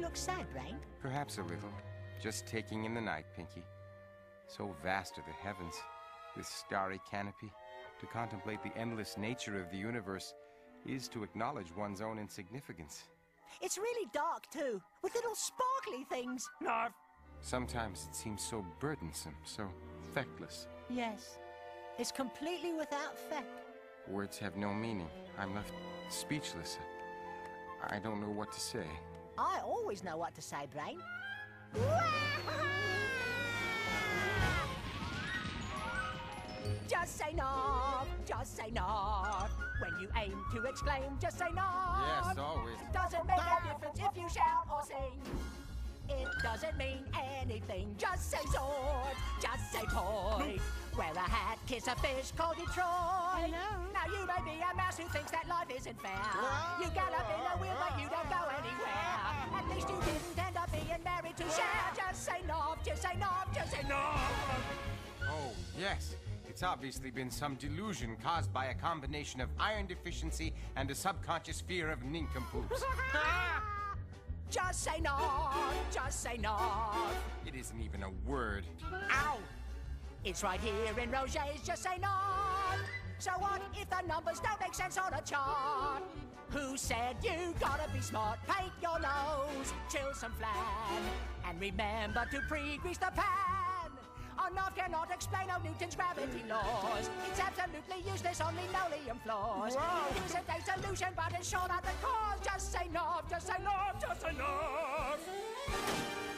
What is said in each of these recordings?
look sad, Brain. Perhaps a little. Just taking in the night, Pinky. So vast are the heavens, this starry canopy. To contemplate the endless nature of the universe is to acknowledge one's own insignificance. It's really dark, too, with little sparkly things. Narf! Sometimes it seems so burdensome, so feckless. Yes. It's completely without feck. Words have no meaning. I'm left speechless. I don't know what to say. I always know what to say, Brain. Just say Narf, just say Narf. When you aim to exclaim, just say Narf. Yes, always. Doesn't make a difference if you shout or sing. It doesn't mean anything. Just say zort, just say poit. Wear a hat, kiss a fish, call Detroit. Now you may be a mouse who thinks that life isn't fair. You gallop in a wheel, but you don't to Cher. Just say Narf, just say Narf, just say Narf. Oh, yes. It's obviously been some delusion caused by a combination of iron deficiency and a subconscious fear of nincompoops. Just say Narf, just say Narf. it isn't even a word. Ow! It's right here in Roget's Just Say No. So what if the numbers don't make sense on a chart? Said you gotta be smart? Paint your nose, chill some flan, and remember to pre-grease the pan. Enough cannot explain how Newton's gravity laws. It's absolutely useless on linoleum floors. It isn't a solution, but it's sure not the cause. Just say Narf, just say Narf, just say Narf.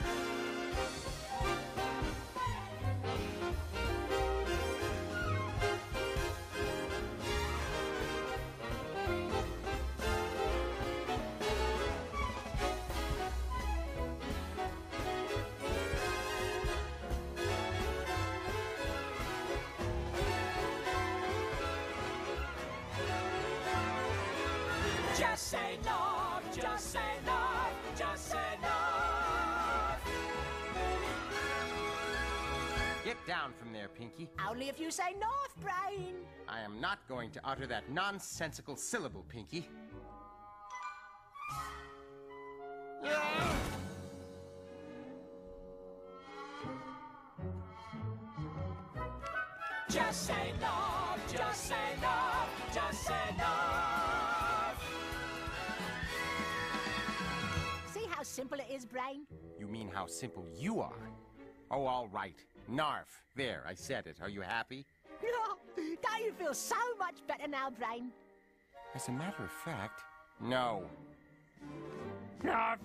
Say Narf, just say Narf, just say Narf. Get down from there, Pinky. Only if you say Narf Brain. I am not going to utter that nonsensical syllable, Pinky. Just say Narf, just say Narf, just say Narf. Simple it is, Brain? You mean how simple you are? Oh, all right. Narf. There, I said it. Are you happy? Don't you feel so much better now, Brain? As a matter of fact, no. Narf!